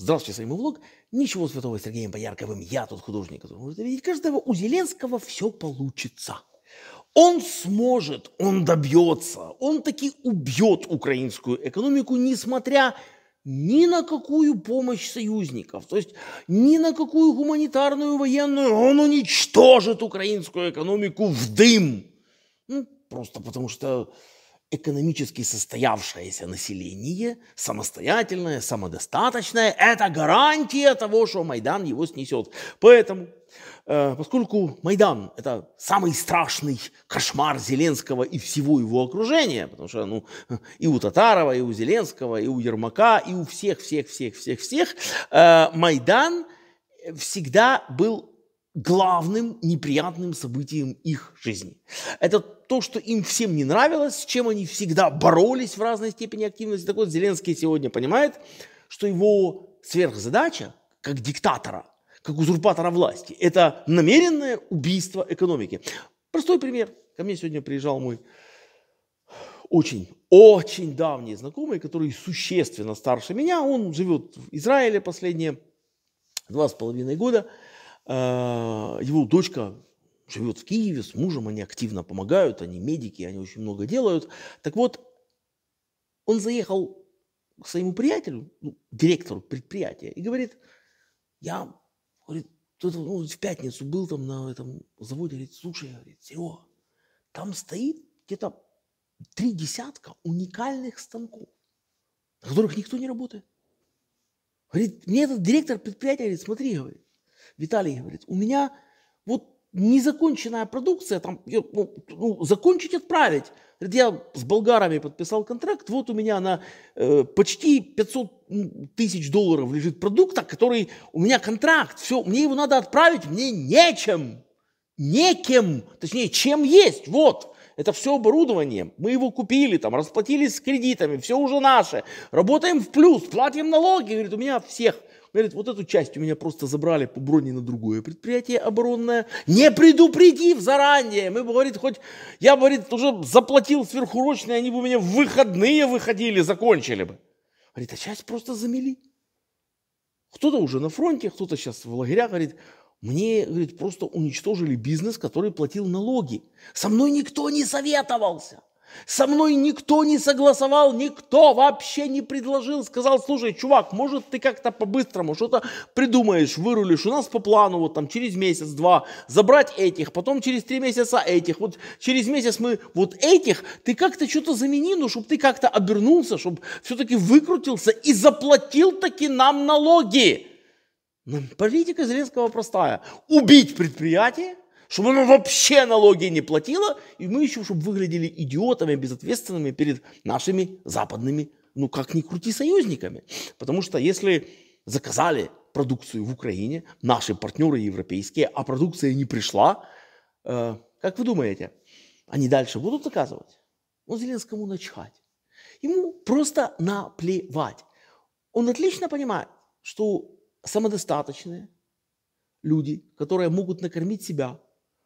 Здравствуйте, с вами Влог. Ничего святого с Сергеем Боярковым. Я тот художник, который может видеть каждого. У Зеленского все получится. Он сможет, он добьется, он таки убьет украинскую экономику, несмотря ни на какую помощь союзников, то есть ни на какую гуманитарную, военную, он уничтожит украинскую экономику в дым. Ну, просто потому что экономически состоявшееся население, самостоятельное, самодостаточное, это гарантия того, что Майдан его снесет. Поэтому, э, поскольку Майдан – это самый страшный кошмар Зеленского и всего его окружения, потому что ну, и у Татарова, и у Зеленского, и у Ермака, и у всех-всех-всех-всех-всех, э, Майдан всегда был главным неприятным событием их жизни. Это то, что им всем не нравилось, с чем они всегда боролись в разной степени активности. Так вот, Зеленский сегодня понимает, что его сверхзадача, как диктатора, как узурпатора власти, это намеренное убийство экономики. Простой пример. Ко мне сегодня приезжал мой очень, очень давний знакомый, который существенно старше меня. Он живет в Израиле последние два с половиной года – его дочка живет в Киеве с мужем, они активно помогают, они медики, они очень много делают. Так вот, он заехал к своему приятелю, ну, директору предприятия, и говорит, я говорит, тут, ну, в пятницу был там на этом заводе, говорит, слушай, говорит, Серега, там стоит где-то три десятка уникальных станков, на которых никто не работает. Говорит, мне этот директор предприятия говорит, смотри, говорит, Виталий говорит, у меня вот незаконченная продукция, там, ну, ну, закончить, отправить. Говорит, я с болгарами подписал контракт, вот у меня на э, почти 500 тысяч долларов лежит продукт, который у меня контракт, все, мне его надо отправить, мне нечем, некем, точнее, чем есть, вот. Это все оборудование. Мы его купили, там, расплатились с кредитами, все уже наше. Работаем в плюс, платим налоги. Говорит, у меня всех Говорит, вот эту часть у меня просто забрали по броне на другое предприятие оборонное, не предупредив заранее. Мы, говорит, хоть я, говорит, уже заплатил сверхурочные, они бы у меня в выходные выходили, закончили бы. Говорит, а часть просто замели. Кто-то уже на фронте, кто-то сейчас в лагерях, говорит, мне, говорит, просто уничтожили бизнес, который платил налоги. Со мной никто не советовался. Со мной никто не согласовал, никто вообще не предложил. Сказал, слушай, чувак, может ты как-то по-быстрому что-то придумаешь, вырулишь. У нас по плану вот там через месяц-два забрать этих, потом через три месяца этих. Вот через месяц мы вот этих, ты как-то что-то замени, ну, чтобы ты как-то обернулся, чтобы все-таки выкрутился и заплатил таки нам налоги. Политика Зеленского простая. Убить предприятие, чтобы оно вообще налоги не платило, и мы еще, чтобы выглядели идиотами, безответственными перед нашими западными, ну как ни крути, союзниками. Потому что если заказали продукцию в Украине, наши партнеры европейские, а продукция не пришла, э, как вы думаете, они дальше будут заказывать? Ну, Зеленскому начать. Ему просто наплевать. Он отлично понимает, что самодостаточные люди, которые могут накормить себя,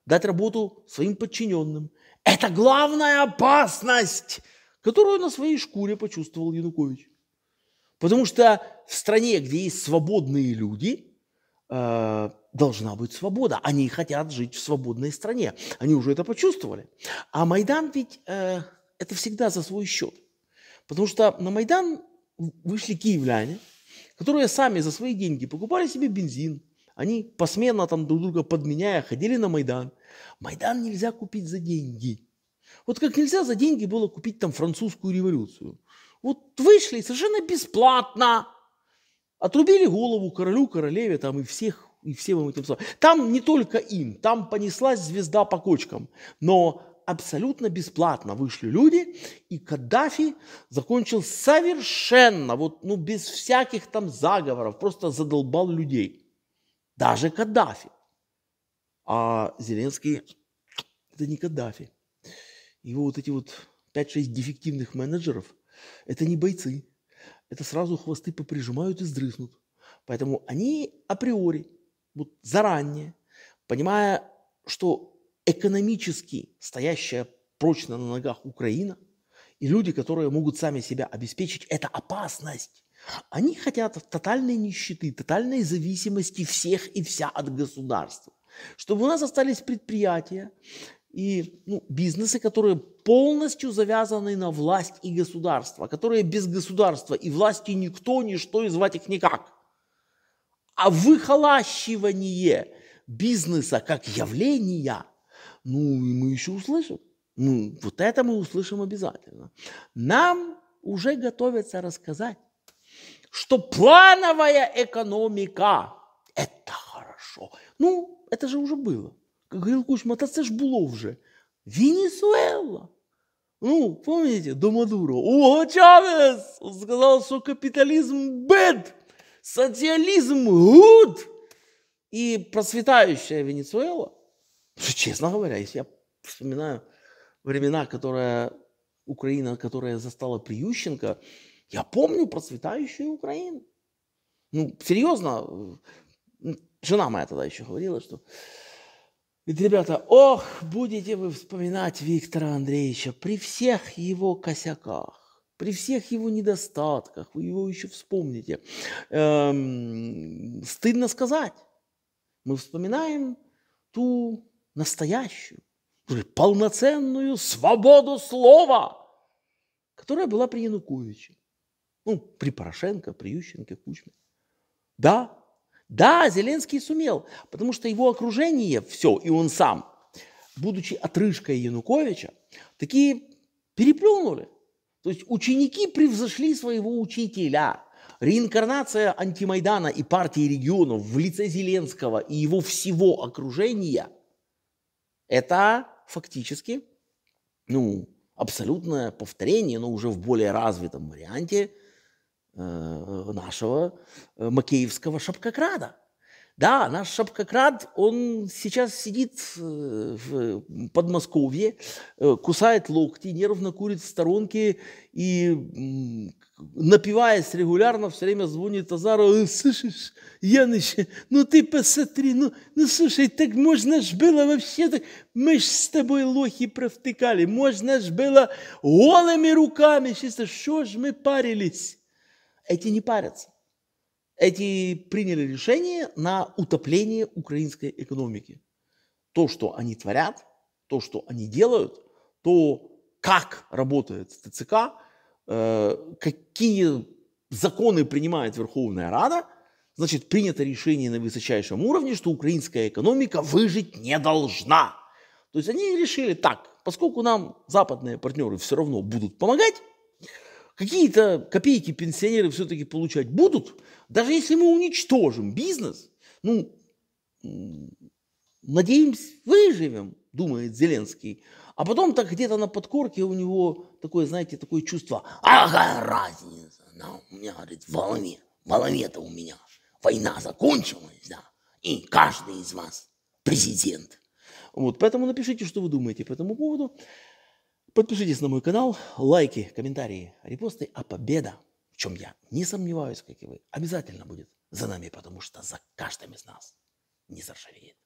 дать работу своим подчиненным. Это главная опасность, которую на своей шкуре почувствовал Янукович. Потому что в стране, где есть свободные люди, э, должна быть свобода. Они хотят жить в свободной стране. Они уже это почувствовали. А Майдан ведь э, это всегда за свой счет. Потому что на Майдан вышли киевляне, которые сами за свои деньги покупали себе бензин, они посменно там друг друга подменяя ходили на Майдан. Майдан нельзя купить за деньги. Вот как нельзя за деньги было купить там французскую революцию. Вот вышли совершенно бесплатно, отрубили голову королю, королеве там и всех и всем этим Там не только им, там понеслась звезда по кочкам. Но абсолютно бесплатно вышли люди, и Каддафи закончил совершенно, вот, ну, без всяких там заговоров, просто задолбал людей даже Каддафи. А Зеленский – это не Каддафи. Его вот эти вот 5-6 дефективных менеджеров – это не бойцы. Это сразу хвосты поприжимают и сдрыснут. Поэтому они априори, вот заранее, понимая, что экономически стоящая прочно на ногах Украина и люди, которые могут сами себя обеспечить, это опасность. Они хотят тотальной нищеты, тотальной зависимости всех и вся от государства. Чтобы у нас остались предприятия и ну, бизнесы, которые полностью завязаны на власть и государство, которые без государства и власти никто, ничто и звать их никак. А выхолащивание бизнеса как явления, ну, мы еще услышим. Ну, вот это мы услышим обязательно. Нам уже готовятся рассказать, что плановая экономика – это хорошо. Ну, это же уже было. Как говорил Кучма, это ж было уже. Венесуэла. Ну, помните, до Мадуро. О, Чавес! Сказал, что капитализм bad, социализм good. И процветающая Венесуэла, честно говоря, если я вспоминаю времена, которые Украина, которая застала Приющенко, я помню процветающую Украину. Ну, серьезно, жена моя тогда еще говорила, что ведь, ребята, ох, будете вы вспоминать Виктора Андреевича при всех его косяках, при всех его недостатках, вы его еще вспомните. Эм, стыдно сказать. Мы вспоминаем ту настоящую, полноценную свободу слова, которая была при Януковиче. Ну, при Порошенко, при Ющенко, Кучме. Да, да, Зеленский сумел, потому что его окружение, все, и он сам, будучи отрыжкой Януковича, такие переплюнули. То есть ученики превзошли своего учителя. Реинкарнация антимайдана и партии регионов в лице Зеленского и его всего окружения – это фактически ну, абсолютное повторение, но уже в более развитом варианте – нашего э, макеевского шапкокрада. Да, наш шапкокрад, он сейчас сидит э, в Подмосковье, кусает локти, нервно курит в сторонке и, напиваясь регулярно, все время звонит Азару, слышишь, Яныч, ну ты посмотри, ну, ну слушай, так можно ж было вообще так, мы ж с тобой лохи провтыкали, можно ж было голыми руками, чисто, что ж мы парились. Эти не парятся. Эти приняли решение на утопление украинской экономики. То, что они творят, то, что они делают, то, как работает ТЦК, э, какие законы принимает Верховная Рада, значит, принято решение на высочайшем уровне, что украинская экономика выжить не должна. То есть они решили так, поскольку нам западные партнеры все равно будут помогать, какие-то копейки пенсионеры все-таки получать будут, даже если мы уничтожим бизнес, ну, надеемся, выживем, думает Зеленский. А потом так где-то на подкорке у него такое, знаете, такое чувство, ага, разница, да, у меня, говорит, в голове, в голове-то у меня война закончилась, да, и каждый из вас президент. Вот, поэтому напишите, что вы думаете по этому поводу. Подпишитесь на мой канал, лайки, комментарии, репосты, а победа, в чем я не сомневаюсь, как и вы, обязательно будет за нами, потому что за каждым из нас не заржавеет.